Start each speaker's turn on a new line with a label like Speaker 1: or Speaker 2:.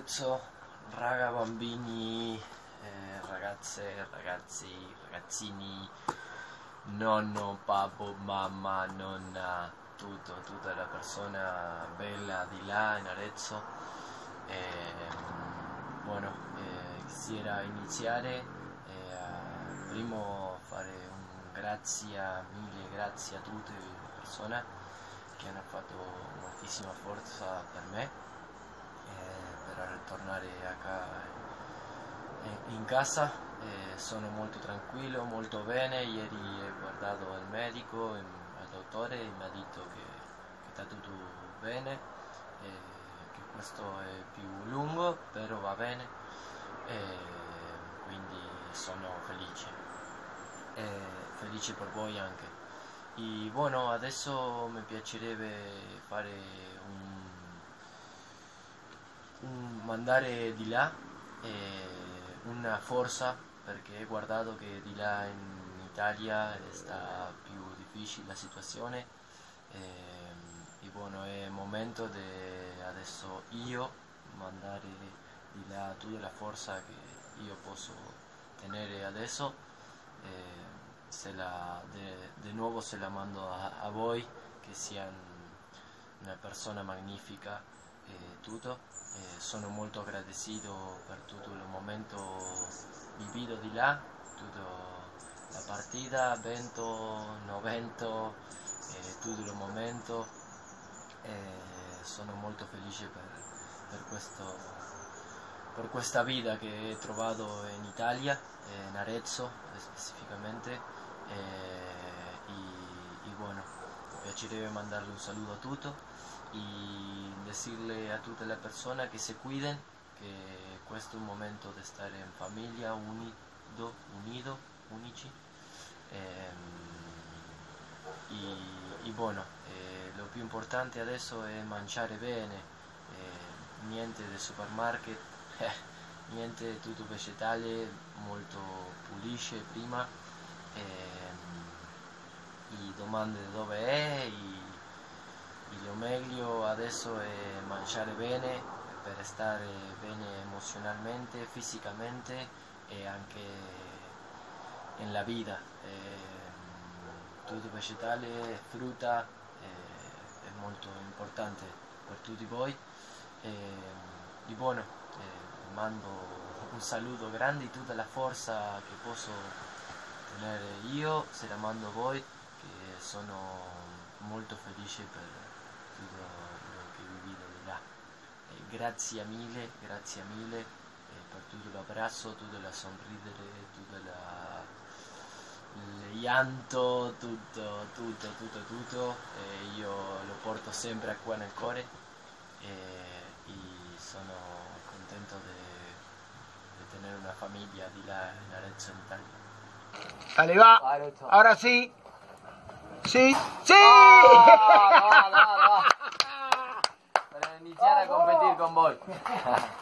Speaker 1: Arezzo, raga, bambini, eh, ragazze, ragazzi, ragazzini, nonno, papà, mamma, nonna, tutto, tutta la persona bella di là in Arezzo. Eh, bueno, eh, quisiera iniziare eh, primo fare un grazie, mille grazie a tutte le persone che hanno fatto moltissima forza per me per tornare ca in casa eh, sono molto tranquillo, molto bene, ieri ho guardato il medico, il, dottore e mi ha detto che, che sta tutto bene, eh, che questo è più lungo, però va bene, eh, quindi sono felice, felice per voi anche. E bueno, adesso mi piacerebbe fare un un mandare di là eh, una forza perché ho guardato che di là in Italia sta più difficile la situazione. Eh, e buono è il momento di adesso io mandare di là tutta la forza che io posso tenere adesso. Eh, se la, de, nuovo se la mando a, a voi che siano una persona magnifica e tutto eh, sono molto agradecido per tutto il momento vivido di là, tutta la partita, vento, no vento, eh, tutto il momento. Eh, sono molto felice per, per, questo, per, questa vita che ho trovato in Italia, in Arezzo specificamente. E, e bueno, mi piacerebbe mandarle un saluto a tutti y decirle a todas las personas que se cuiden, que questo è un momento di stare in famiglia, unido, unido, unici. Eh, y, y, bueno, eh, lo più importante adesso è mangiare bene, eh, niente del supermarket, niente tutto vegetale, molto pulisce prima, e domande dove è, e mangiare bene per stare bene emozionalmente, fisicamente e anche nella vita. Eh, tutto vegetale, frutta eh, è molto importante per tutti voi. E, di buono, eh, mando un saluto grande di tutta la forza che posso tenere io, se la mando a voi, che sono molto felice per lo che vivido di là. E grazie mille, grazie mille eh, per tutto l'abbraccio, tutto il sorridere, tutto la, il pianto, tutto, tutto, tutto, tutto. E io lo porto sempre qua nel cuore e, e sono contento di tenere una famiglia di là in Arezzo in Italia.
Speaker 2: Dale va, ahora sí. Sí, sí.
Speaker 1: Para iniciar a competir 干杯。